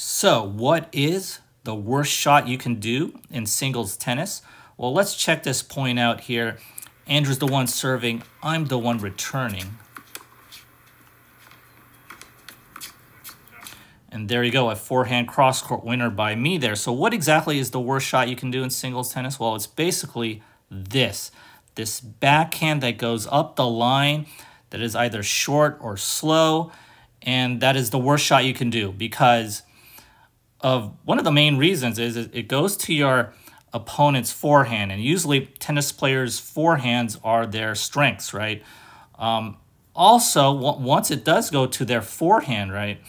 So, what is the worst shot you can do in singles tennis? Well, let's check this point out here. Andrew's the one serving, I'm the one returning. And there you go, a forehand cross-court winner by me there. So what exactly is the worst shot you can do in singles tennis? Well, it's basically this. This backhand that goes up the line that is either short or slow. And that is the worst shot you can do because of one of the main reasons is it goes to your opponent's forehand. And usually tennis players' forehands are their strengths, right? Um, also, once it does go to their forehand, right?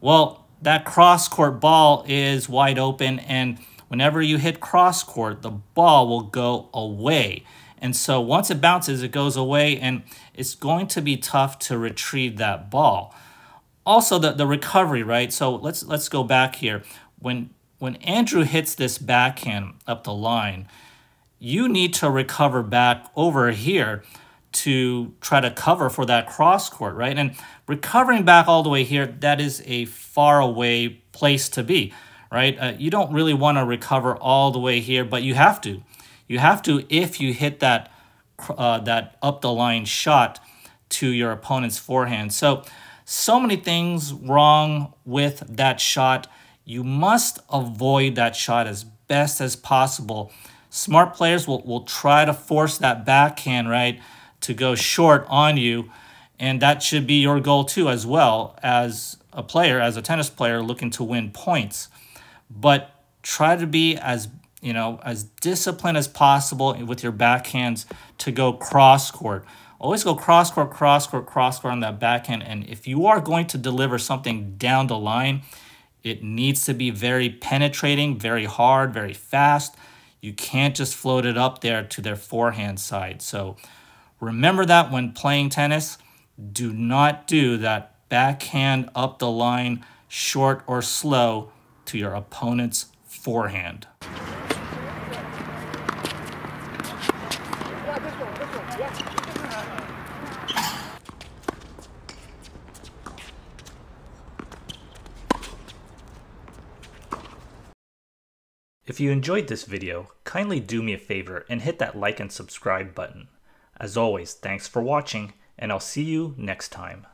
Well, that cross court ball is wide open, and whenever you hit cross court, the ball will go away. And so once it bounces, it goes away, and it's going to be tough to retrieve that ball. Also, the, the recovery, right? So let's let's go back here. When when Andrew hits this backhand up the line, you need to recover back over here to try to cover for that cross court, right? And recovering back all the way here, that is a far away place to be, right? Uh, you don't really want to recover all the way here, but you have to. You have to if you hit that uh, that up the line shot to your opponent's forehand. So, so many things wrong with that shot. You must avoid that shot as best as possible. Smart players will, will try to force that backhand, right? to go short on you. And that should be your goal too, as well as a player, as a tennis player looking to win points. But try to be as you know as disciplined as possible with your backhands to go cross court. Always go cross court, cross court, cross court on that backhand. And if you are going to deliver something down the line, it needs to be very penetrating, very hard, very fast. You can't just float it up there to their forehand side. So Remember that when playing tennis, do not do that backhand up the line, short or slow, to your opponent's forehand. If you enjoyed this video, kindly do me a favor and hit that like and subscribe button. As always, thanks for watching, and I'll see you next time.